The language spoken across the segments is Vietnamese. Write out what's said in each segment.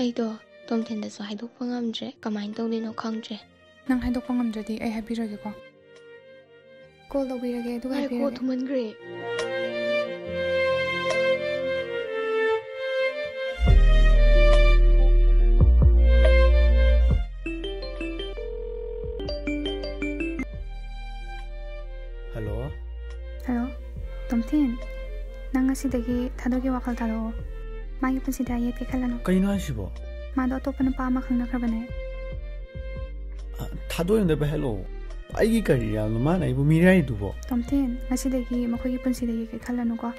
ꯑꯩꯗꯣ ꯇꯣꯝꯊꯤꯟꯗꯁꯨ ꯍꯥꯏꯗꯣꯛꯄ ꯉꯝꯗ꯭ꯔꯦ ꯀꯃꯥꯏꯅ ꯇꯧꯗꯣꯏꯅꯣ ꯈꯪꯗ꯭ꯔꯦ ꯅꯪ ꯍꯥꯏꯗꯣꯛꯄ ꯉꯝꯗ꯭ꯔꯗꯤ ꯑꯩ ꯍꯥꯏꯕꯤꯔꯒꯦꯀꯣ ꯀꯣꯜ ꯇꯧꯕꯤꯔꯒꯦ ꯑꯗꯨꯒ ꯉꯥꯏꯈꯣ ꯍꯥꯏꯕꯤꯔꯒꯦ ꯊꯨꯃꯟꯈ꯭ꯔꯦ ꯍꯜꯂꯣ ꯍꯜꯂꯣ ꯇꯣꯝꯊꯤꯟ ꯅꯪ ꯉꯁꯤꯗꯒꯤ ꯊꯥꯗꯣꯛꯀꯤ ꯋꯥꯈꯜ ꯊꯥꯗꯣꯛꯑꯣ Magi pun sida ye pikalano. Kaino ashibo. Mado to pun pa ma khangna khar bane. Thado yende ba hello. Aigi kari ya lo mana ibu mirai dubo. Tomten ngasi degi makhoi pun sida ye pikalano ko.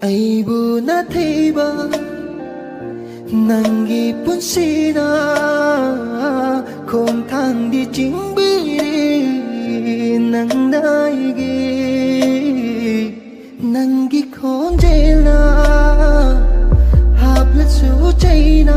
Aibu na thaiba nangi pun sida 콩탕디 찡비리 낭나이기 ನಂಗಿಕೊಂಜೇನಾ ಹಾಬ್ಲ ಸೂಚೈನಾ